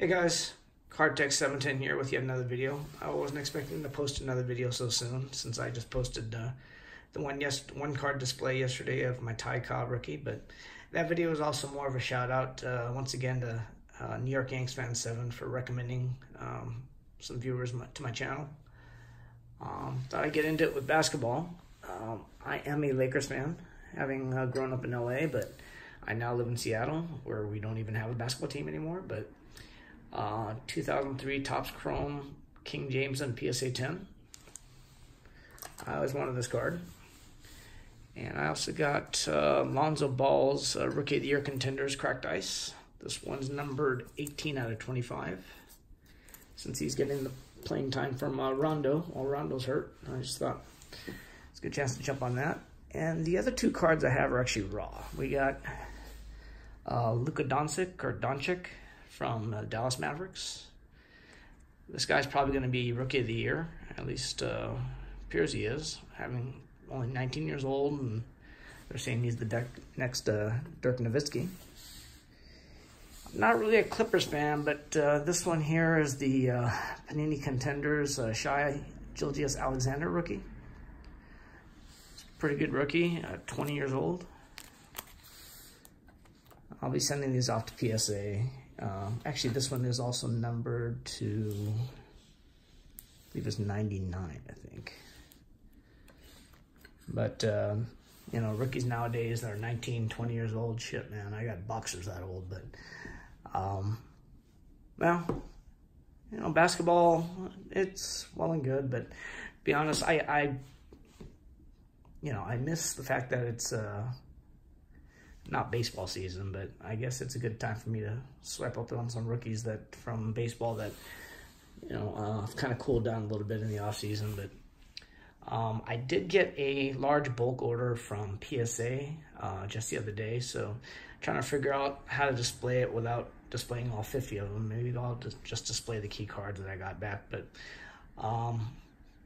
Hey guys, CardTech710 here with yet another video. I wasn't expecting to post another video so soon since I just posted uh, the one yes one card display yesterday of my Ty Cobb rookie, but that video was also more of a shout out uh, once again to uh, New York Yanks fan 7 for recommending um, some viewers to my channel. Um, thought I'd get into it with basketball. Um, I am a Lakers fan, having uh, grown up in LA, but I now live in Seattle, where we don't even have a basketball team anymore, but uh, 2003 Topps Chrome King James and PSA 10. I always wanted this card. And I also got uh, Lonzo Ball's uh, Rookie of the Year Contenders Cracked Ice. This one's numbered 18 out of 25. Since he's getting the playing time from uh, Rondo, while Rondo's hurt, I just thought it's a good chance to jump on that. And the other two cards I have are actually raw. We got uh, Luka Doncic or Doncic from uh, Dallas Mavericks. This guy's probably going to be Rookie of the Year, at least uh, appears he is, having only 19 years old, and they're saying he's the next uh, Dirk Nowitzki. Not really a Clippers fan, but uh, this one here is the uh, Panini Contenders uh, Shai Gilgeous-Alexander rookie. Pretty good rookie, uh, 20 years old. I'll be sending these off to PSA um, actually, this one is also numbered to, I believe it's 99, I think. But, uh, you know, rookies nowadays that are 19, 20 years old, shit, man, I got boxers that old, but, um, well, you know, basketball, it's well and good, but be honest, I, I, you know, I miss the fact that it's, uh, not baseball season, but I guess it's a good time for me to swipe up on some rookies that from baseball that you know uh, kind of cooled down a little bit in the off season. But um, I did get a large bulk order from PSA uh, just the other day, so trying to figure out how to display it without displaying all 50 of them. Maybe I'll just display the key cards that I got back, but. Um,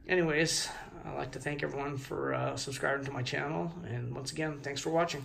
anyways, I'd like to thank everyone for uh, subscribing to my channel. And once again, thanks for watching.